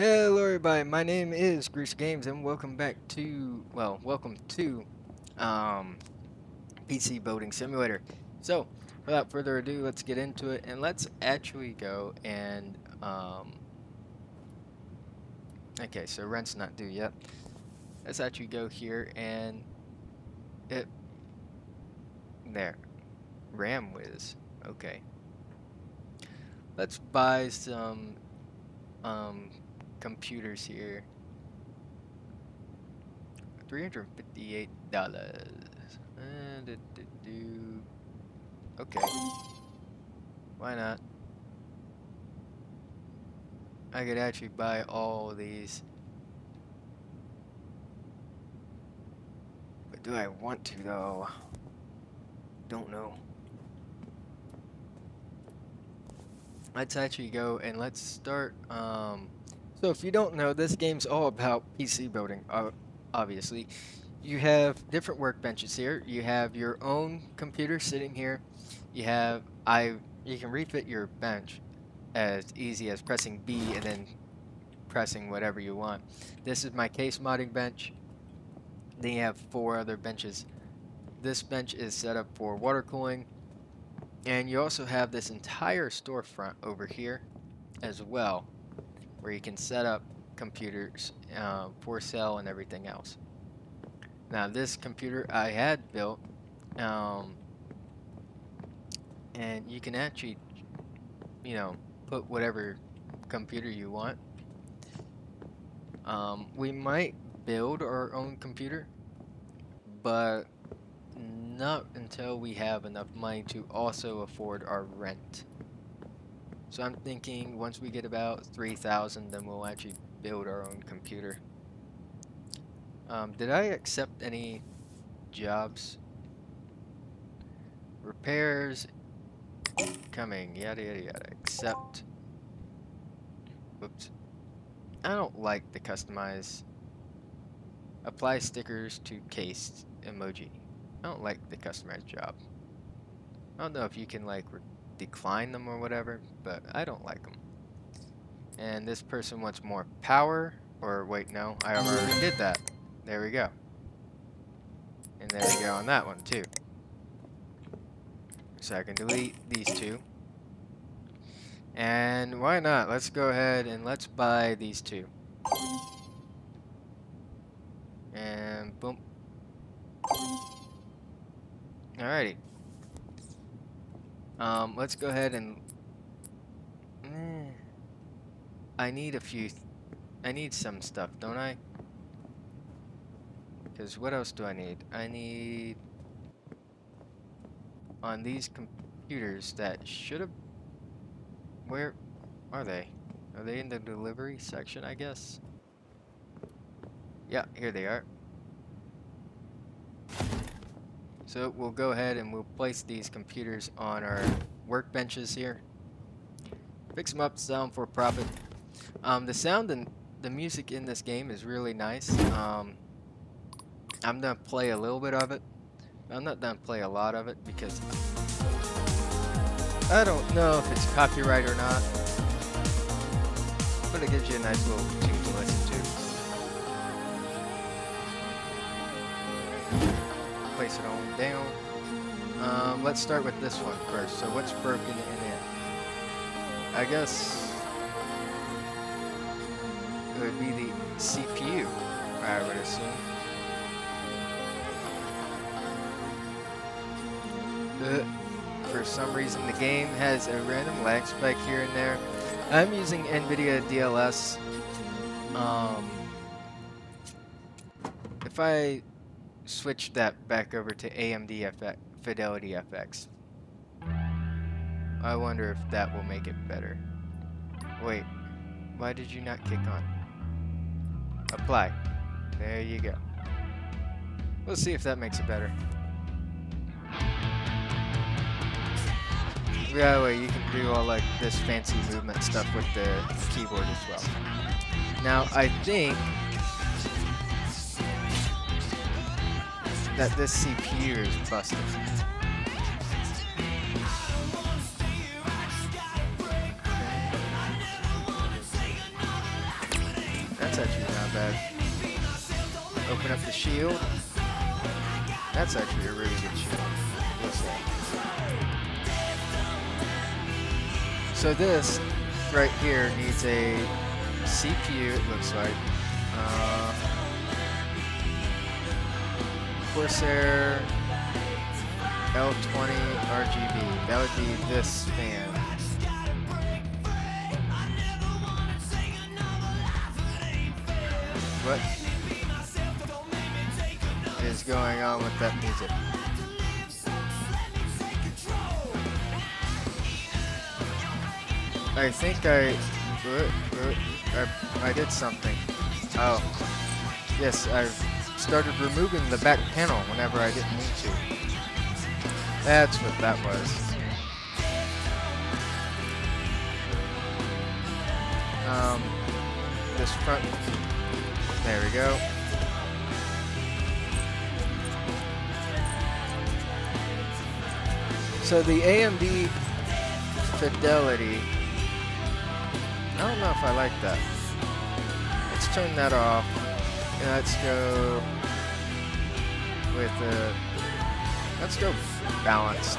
Hello everybody, my name is Greaser Games and welcome back to, well, welcome to um, PC Building Simulator. So, without further ado, let's get into it and let's actually go and, um, okay, so rent's not due yet. Let's actually go here and it, there, Ramwiz, okay. Let's buy some um, computers here. $358. Uh, okay. Why not? I could actually buy all these. But do I want to though? Don't know. let's actually go and let's start um, so if you don't know this game's all about PC building uh, obviously. You have different workbenches here. You have your own computer sitting here. You have I you can refit your bench as easy as pressing B and then pressing whatever you want. This is my case modding bench. Then you have four other benches. This bench is set up for water cooling. And you also have this entire storefront over here as well, where you can set up computers uh, for sale and everything else. Now this computer I had built, um, and you can actually, you know, put whatever computer you want. Um, we might build our own computer, but not until we have enough money to also afford our rent. So I'm thinking once we get about 3,000 then we'll actually build our own computer. Um, did I accept any jobs? Repairs coming, yada yada yada. Accept. Oops. I don't like the customize. Apply stickers to case emoji. I don't like the customized job. I don't know if you can like decline them or whatever, but I don't like them. And this person wants more power, or wait, no, I already did that. There we go. And there we go on that one too. So I can delete these two. And why not? Let's go ahead and let's buy these two. And boom. Alrighty. Um, let's go ahead and... Eh, I need a few... I need some stuff, don't I? Because what else do I need? I need... On these computers that should have... Where are they? Are they in the delivery section, I guess? Yeah, here they are. So we'll go ahead and we'll place these computers on our workbenches here. Fix them up, sell them for profit. Um, the sound and the music in this game is really nice. Um, I'm to play a little bit of it. I'm not to play a lot of it because I don't know if it's copyright or not. But it gives you a nice little tune to listen place it on down. Um, let's start with this one first. So what's broken in it? I guess it would be the CPU, I would assume. Uh, for some reason the game has a random lag spike here and there. I'm using NVIDIA DLSS. Um, if I switch that back over to AMD FX, Fidelity FX. I wonder if that will make it better. Wait, why did you not kick on? Apply. There you go. We'll see if that makes it better. Yeah, way you can do all like this fancy movement stuff with the keyboard as well. Now, I think that this CPU is busted. That's actually not bad. Open up the shield. That's actually a really good shield. So this right here needs a CPU, it looks like. Uh, Corsair L20 RGB. That would be this fan. What is going on with that music? I think I, I, I did something. Oh, yes, I started removing the back panel whenever I didn't need to. That's what that was. Um, this front, there we go. So the AMD fidelity I don't know if I like that. Let's turn that off. Let's go with. Uh, let's go balanced.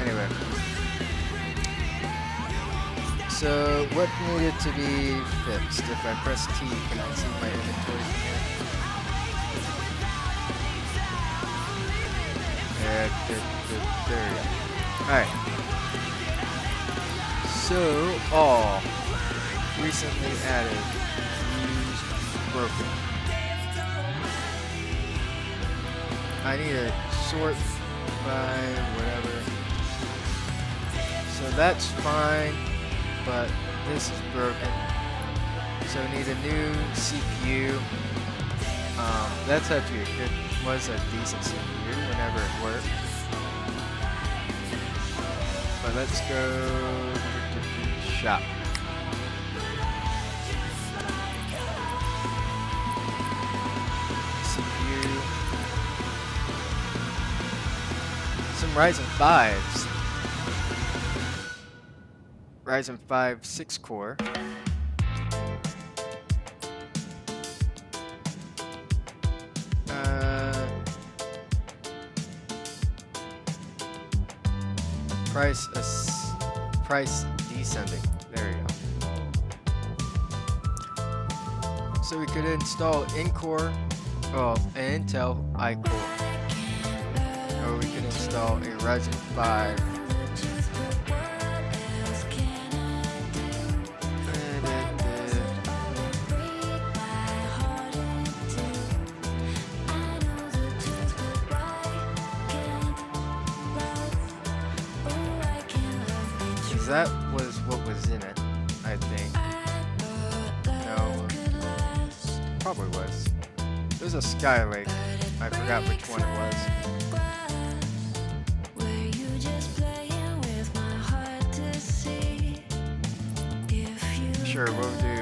Anyway. So, what needed to be fixed? If I press T, can I see my inventory there, there, we go. Alright. So, all recently added used broken. I need to sort by whatever. So that's fine, but this is broken. So I need a new CPU. Um, that's actually a good, was a decent CPU whenever it works. But let's go shop. Some Ryzen 5s. Ryzen 5 6 core. Uh, price price descending. There you go. So we could install Incore, well, an Intel iCore, or we could install a Ryzen 5 that was was in it, I think. No, probably was. It was a Skylake. I forgot which one it was. Sure, we'll do.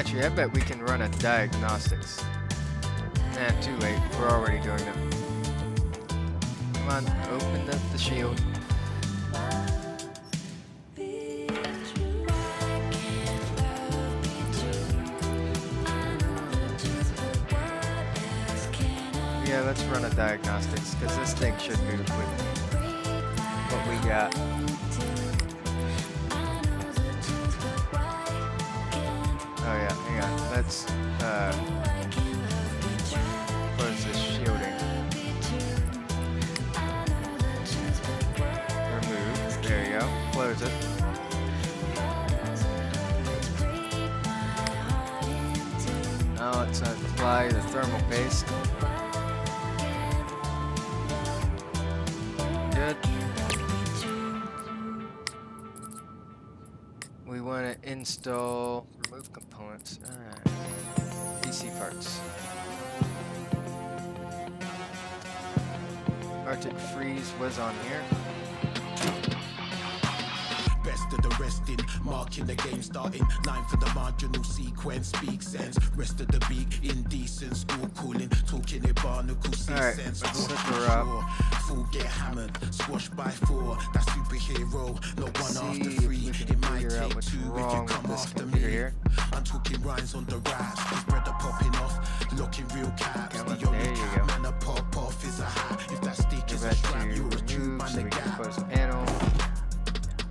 Actually, I bet we can run a diagnostics. Nah, too late. We're already doing them. Come on, open up the shield. Hang uh, close this shielding. Remove. There you go. Close it. Now let's apply the thermal paste. Good. We want to install Freeze was on here. Best of the resting, marking the game starting. Line for the marginal sequence, speak sense. Rest of the beak, indecent, school cooling, talking it barnacle, see sense. let's Wash her up. Full get hammered, squashed by four. That superhero, no one See after three. It might take two if you come this after me. here. I'm talking rhymes on the rise, his brother popping off, looking real caps. The only cap man a pop off is a hat. If that stick Go is back to you're a tube remove so we can close the panel.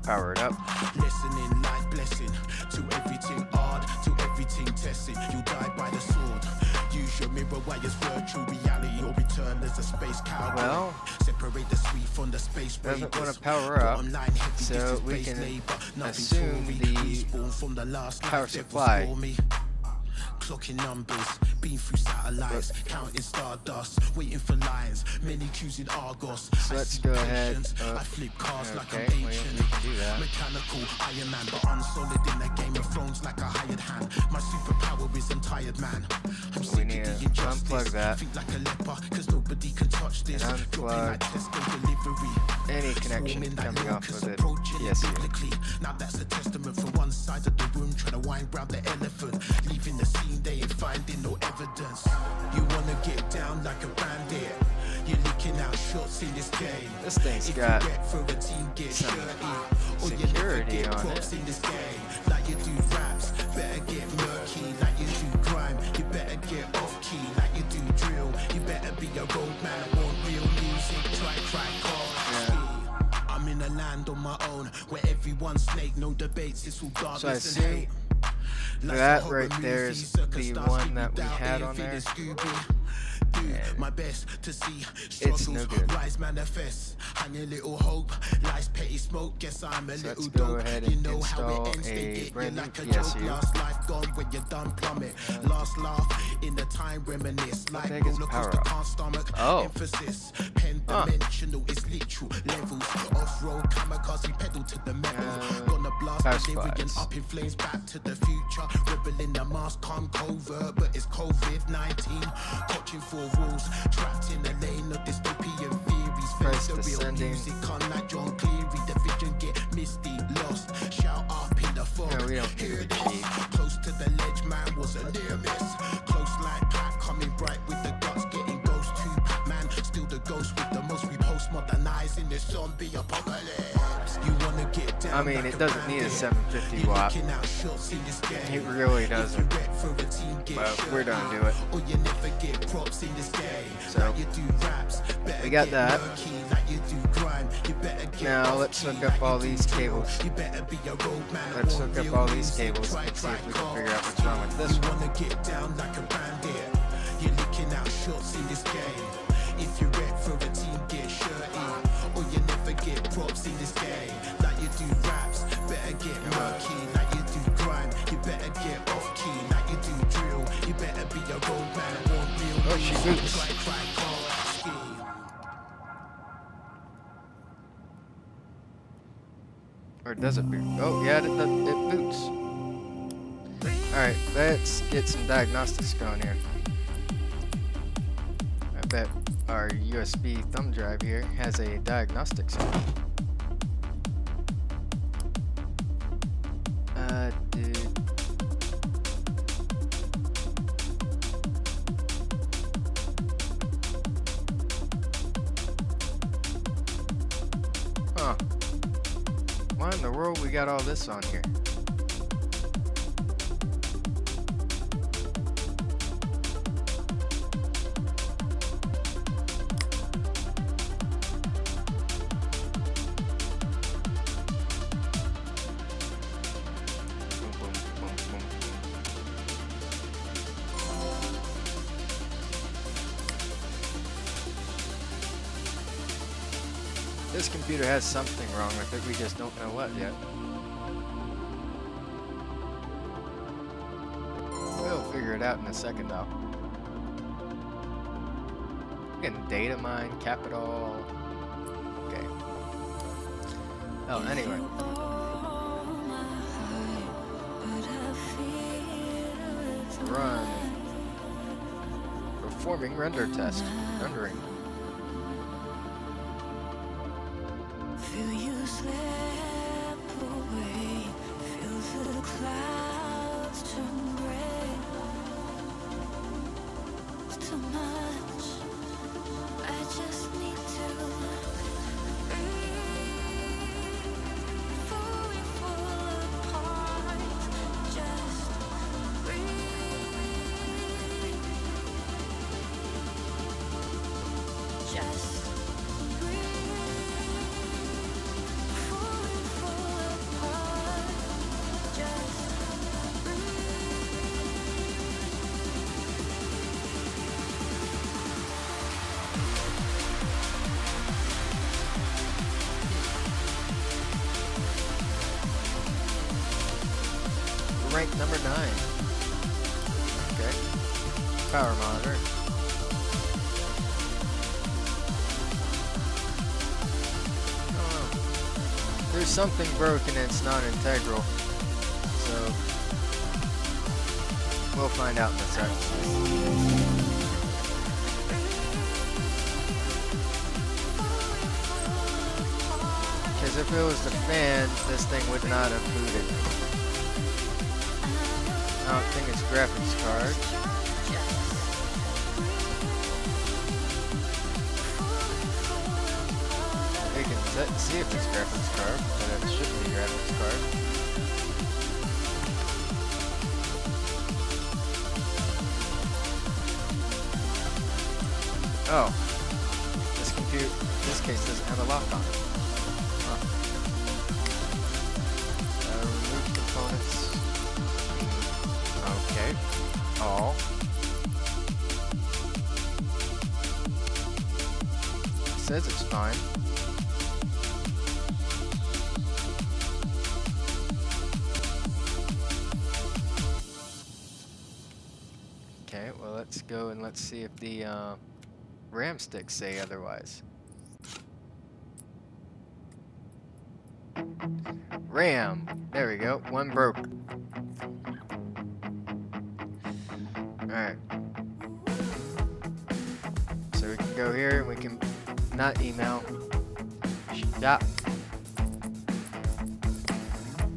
Power it up. Listening, life blessing to everything hard, to everything testing. You die by the sword. Use your mirror while it's virtual reality or return as a space cowboy. Well, separate the sweet from the space doesn't raiders. wanna power up, Bottom line, heavy, this so we can assume the power life that was supply. For. Clocking numbers, been through satellites, counting stardust, waiting for lines, many accusing Argos. So I let's go ahead, uh, I flip cars like okay, I'm we- we ancient. that. Mechanical Iron Man, but unsolid in a Game of Thrones like a hired hand. My superpower is I'm tired, man. I'm we sick of to the injustice. unplug that. Feel like a leper, cause nobody can touch this. And unplug like Tesco delivery. Any connection coming off of it biblically. Now that's a testament from one side of the room, trying to wind round the elephant. Leaving the scene, they ain't finding no evidence. You wanna get down like a bandit. You're licking out shots in this game. This thing's If got you get for a team, get some shirty. Or you security get on props it. in this game. Like you do raps, better get murky. Like you do crime, you better get off key. Like you do drill, you better be a road in a land on my own where everyone's snake, no debates, it's all darkness and assume hate. That right there is the one that we had on there. Do my best to see struggles no good. rise manifest. Hang a little hope, life's petty smoke. Guess I'm a So little dope. you know how it ends. They get you like a joke. Last life gone when you're done plummet. Last laugh in the time reminisce. Like roller coaster can't stomach. Oh. Emphasis. Pen Huh. dimensional is literal levels. Off road kamikaze pedal to the metal. Uh, Gonna blast delirium up in flames back to the future. Rebel in the mask, covert, but it's COVID 19. Watching for rules, trapped in the lane of dystopian theories. Face the real music, unlike John Cleary. The vision get misty, lost. Shout up in the fog. No, we don't Hear to be this. Close to the ledge, man was a near miss. Close like Pat, coming bright with the guts, getting ghost to Pat, man. Still the ghost with the most. We postmodernizing this zombie apocalypse. I mean, it doesn't need a 750 watt. looking in. It really doesn't. But we're gonna do it. In. So, we got that. Now, let's hook up all these cables. Let's hook up all these cables and see if we can figure out what's wrong with this one. You're licking out in this game. If you rep for team, get never get props in this game. Like you do raps, better get murky. Like you do crime, you better get off key. Like you do drill, you better be a road man. Real Oh, she music, boots. try, try, call. Ski. Or does it boot? Oh, yeah, it, it, it boots. Alright, let's get some diagnostics going here. I bet our USB thumb drive here has a diagnostic section. Uh, huh. Why in the world we got all this on here? This computer has something wrong with it, we just don't know what yet. We'll figure it out in a second though. We can data mine, capital. Okay. Oh, anyway. Run. Performing render test. Rendering. There's something broken and it's not integral. So we'll find out in a sec. Because if it was the fan, this thing would not have booted. I don't think it's graphics card. Se- see if it's graphics card, but it should be graphics card. Oh, this compute, this case doesn't have a lock on it. Uh, remove components. Okay. All. Says it's fine. Go and let's see if the uh, RAM sticks say otherwise. RAM. There we go. One broke. Alright. So we can go here and we can not email. Shop.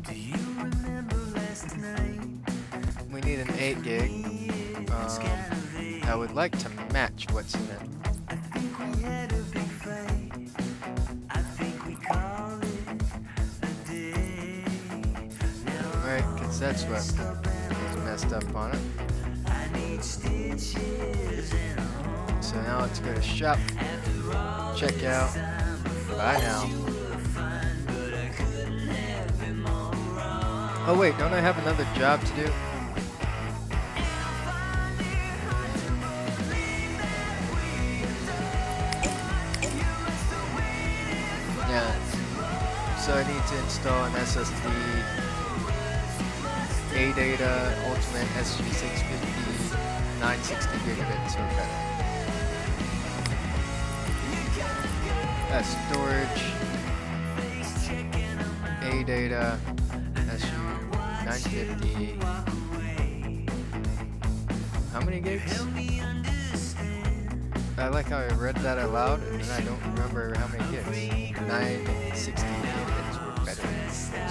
Do you remember last night? We need an 8 gig. Um, I would like to match what's in it. Alright, because that's what messed up on it. So now let's go to shop, check out, buy now. Oh wait, don't I have another job to do? To install an SSD, ADATA Ultimate SU650 960 gigabits or better. That's storage, ADATA, SU 950. How many gigs? I like how I read that aloud and then I don't remember how many gigs. 960 gigabits or better.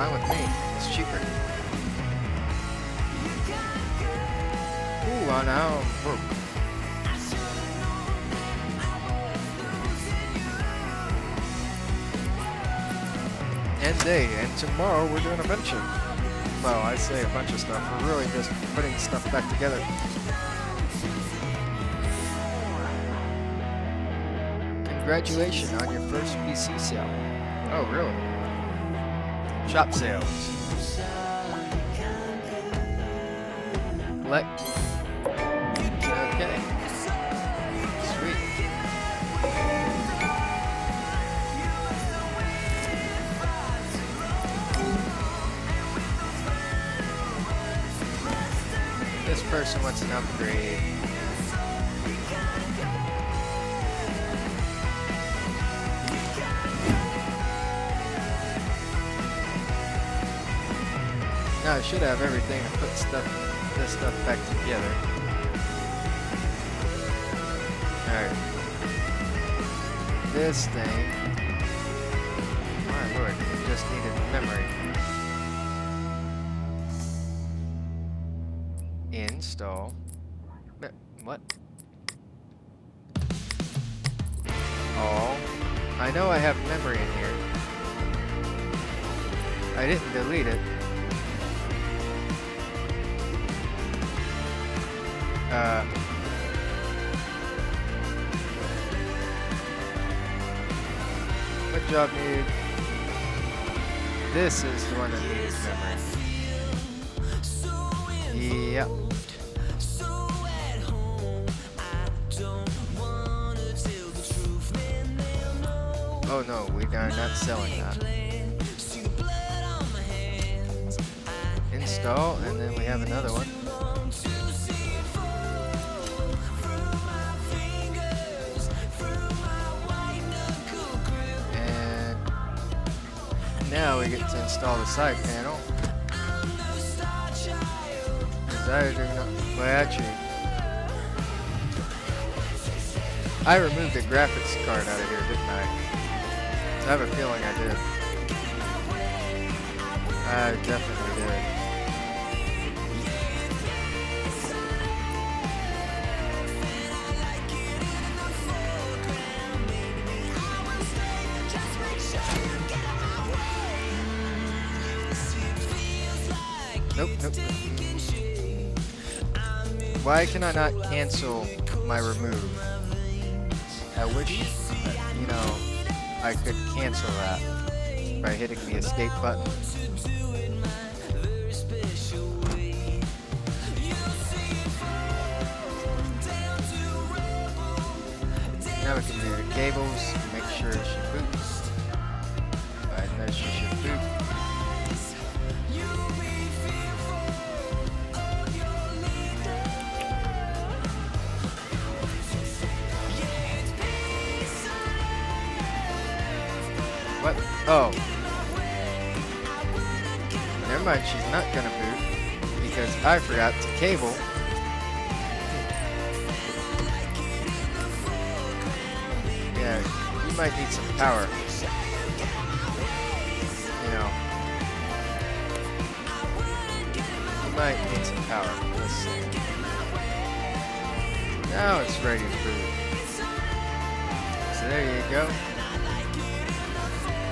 Fine with me. It's cheaper. Ooh, I now I'm broke. End day, and tomorrow we're doing a bunch of, well, I say a bunch of stuff. We're really just putting stuff back together. Congratulations on your first PC sale. Oh, really? Shop sales. Collect. Okay. Sweet. This person wants an upgrade. Now I should have everything to put stuff, this stuff back together. Alright. This thing. My lord, it just needed memory. Install. What? All. I know I have memory in here. I didn't delete it. What job needed? This is the one that needs memory. Yep. Oh no, we are not selling that. Install, and then we have another one. Now we get to install the side panel. I do not, well actually, I removed the graphics card out of here, didn't I? I have a feeling I did. I definitely did. Why can I not cancel my remove? I wish, that, you know, I could cancel that by hitting the escape button. Now we can do the cables, make sure she boots. I know she Oh. Never mind, she's not gonna boot because I forgot to cable. Yeah, you might need some power. You know. You might need some power. Let's see. Now it's ready to boot. So there you go.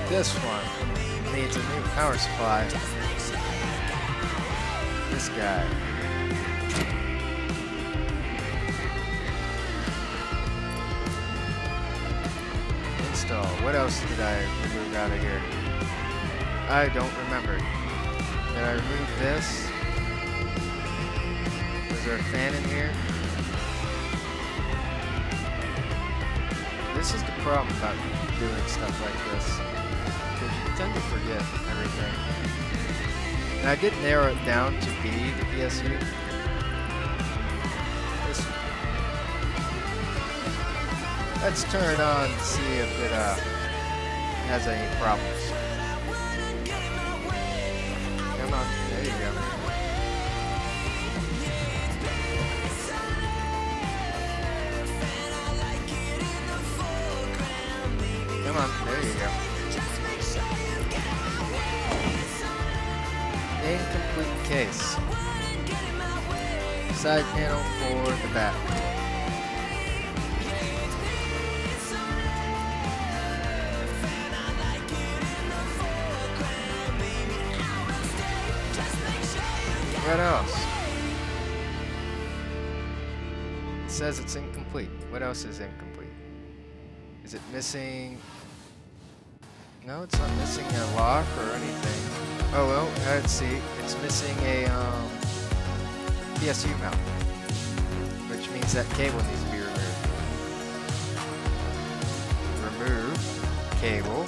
This one needs a new power supply. This guy. Install. What else did I remove out of here? I don't remember. Did I remove this? Was there a fan in here? This is the problem about doing stuff like this. Tend to forget everything. And I did narrow it down to be the PSU. This, let's turn it on and see if it uh, has any problems. It says it's incomplete. What else is incomplete? Is it missing? No, it's not missing a lock or anything. Oh well, let's see. It's missing a um, PSU mount, which means that cable needs to be removed. Remove cable,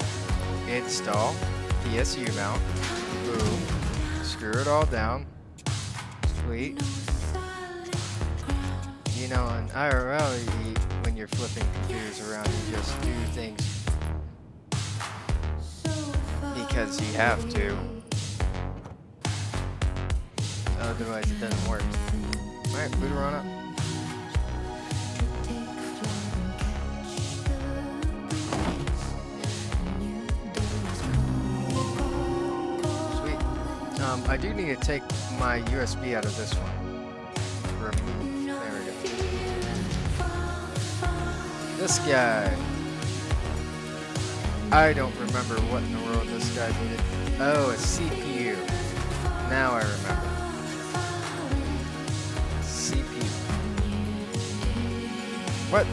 install PSU mount. Boom. Screw it all down. Sweet. You know, in IRL, you, when you're flipping computers around, you just do things because you have to. Otherwise, it doesn't work. Alright, boot her on up. Sweet. Um, I do need to take my USB out of this one. Remove. This guy. I don't remember what in the world this guy needed. Oh, a CPU. Now I remember. CPU. What?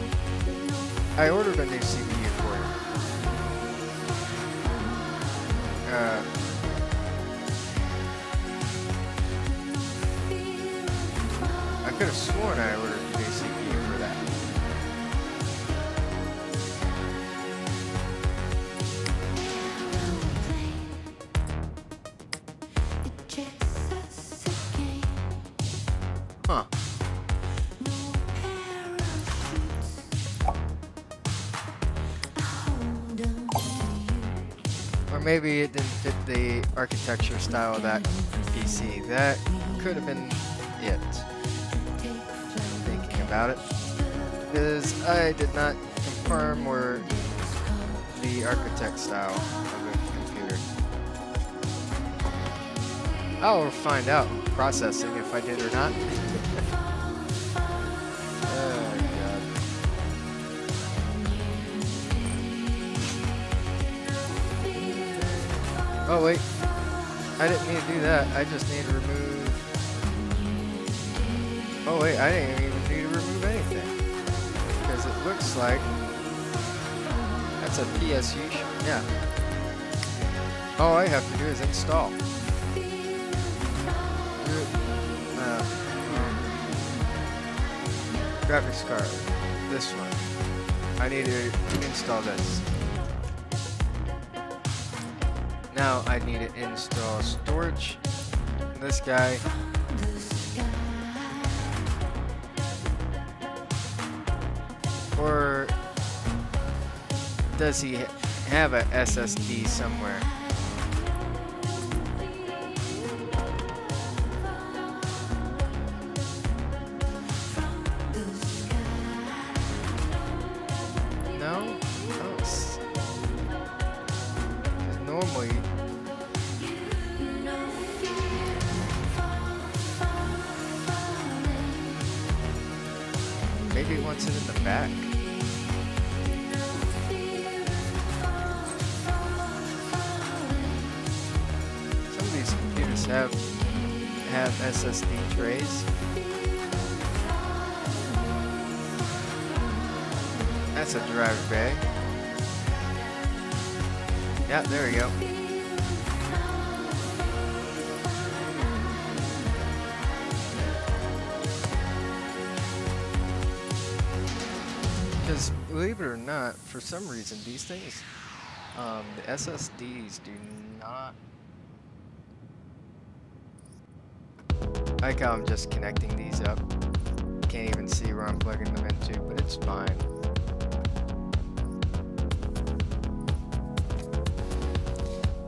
I ordered a new CPU for you. Uh, I could have sworn I ordered maybe it didn't fit the architecture style of that PC. That could have been it. Thinking about it. Because I did not confirm or the architect style of the computer. I'll find out processing if I did or not. Oh wait, I didn't need to do that. I just need to remove. Oh wait, I didn't even need to remove anything because it looks like that's a PSU. Yeah. All I have to do is install. Uh, um, graphics card. This one. I need to install this. Now I need to install storage. This guy. Or does he have a SSD somewhere? Maybe he wants it in the back. Some of these computers have have SSD trays. That's a driver bay. Yeah, there we go. Believe it or not, for some reason these things, um, the SSDs do not. I like how I'm just connecting these up. Can't even see where I'm plugging them into, but it's fine.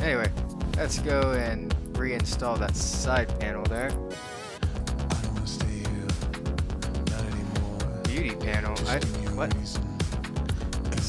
Anyway, let's go and reinstall that side panel there. I don't stay here, not anymore. Beauty panel. I what?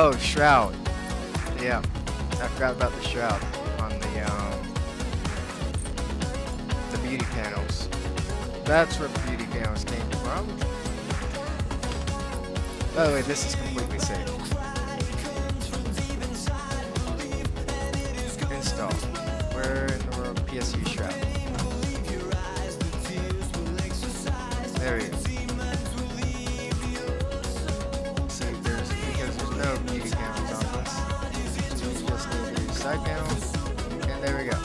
Oh, shroud. Yeah, I forgot about the shroud on the um the beauty panels. That's where the beauty panels came from. By the way, this is completely safe. Install. Where in the world PSU side and there we go.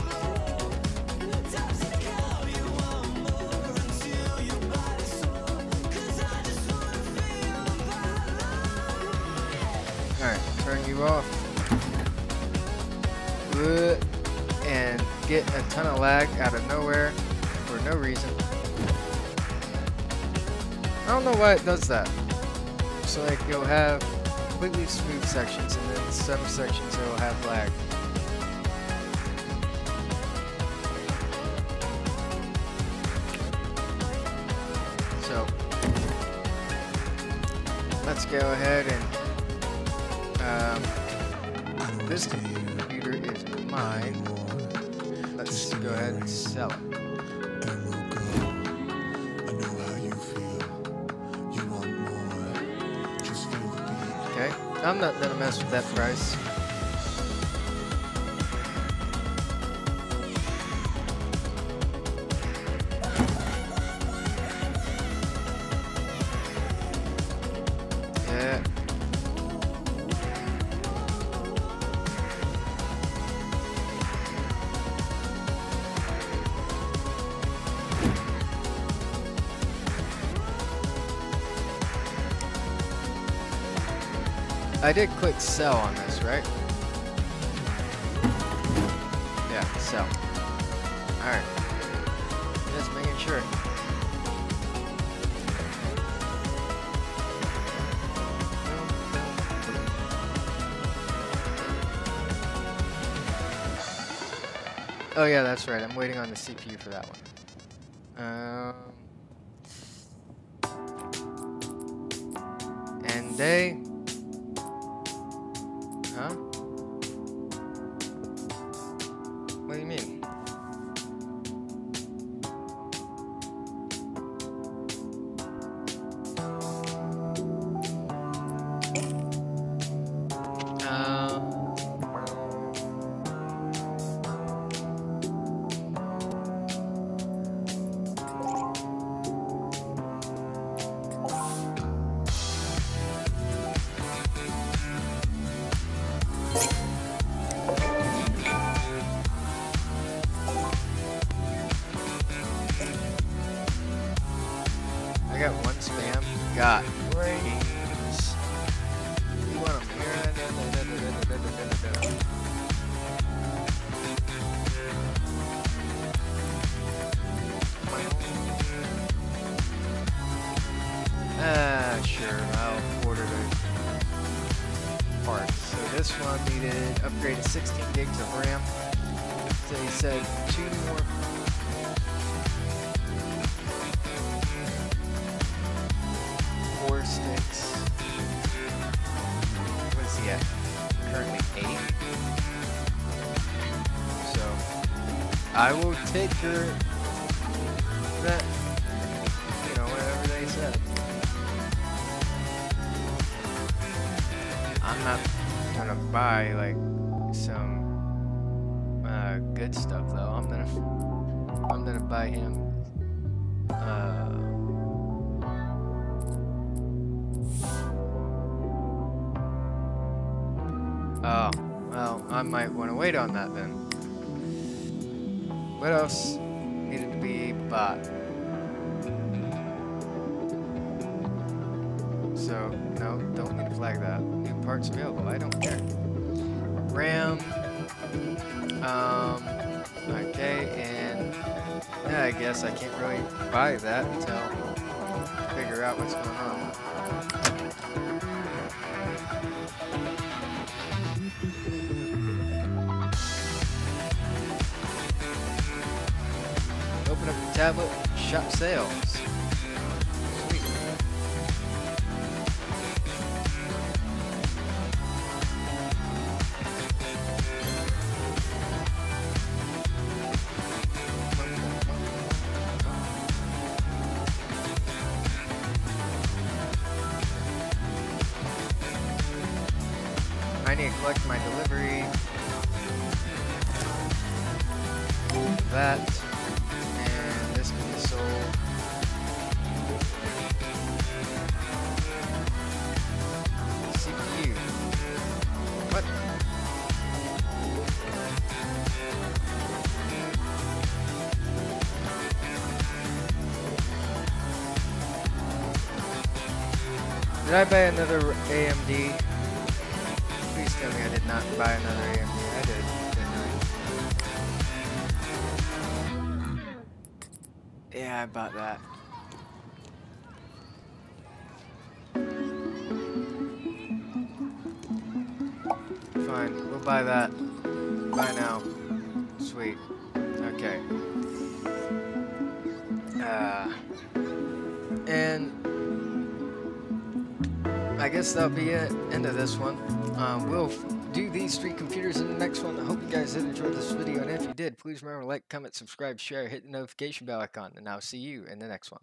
Alright, turn you off. And get a ton of lag out of nowhere for no reason. I don't know why it does that. So like you'll have completely smooth sections and then some sections it'll have lag. Go ahead and um, this computer is mine. Let's go ahead and sell it. Then we'll go. I know how you feel. You want more. Just feel the beat. Okay, I'm not gonna mess with that price. I did click sell on this, right? Yeah, sell. Alright. Just making sure. Oh yeah, that's right. I'm waiting on the CPU for that one. Um, Your that you know, whatever they said. I'm not gonna buy like some uh, good stuff though. I'm gonna I'm gonna buy him uh Oh, well, I might want to wait on that then. What else needed to be bought? So, no, don't need to flag that. New parts available. I don't care. RAM. Um, okay, and yeah, I guess I can't really buy that until I figure out what's going on. Tablet, shop sales. I need to collect my delivery. That. Did I buy another AMD? Please tell me I did not buy another AMD. I did, didn't I? Yeah, I bought that. Buy that. Buy now. Sweet. Okay. Uh, and I guess that'll be it. End of this one. Um, we'll do these three computers in the next one. I hope you guys did enjoy this video, and if you did, please remember to like, comment, subscribe, share, hit the notification bell icon, and I'll see you in the next one.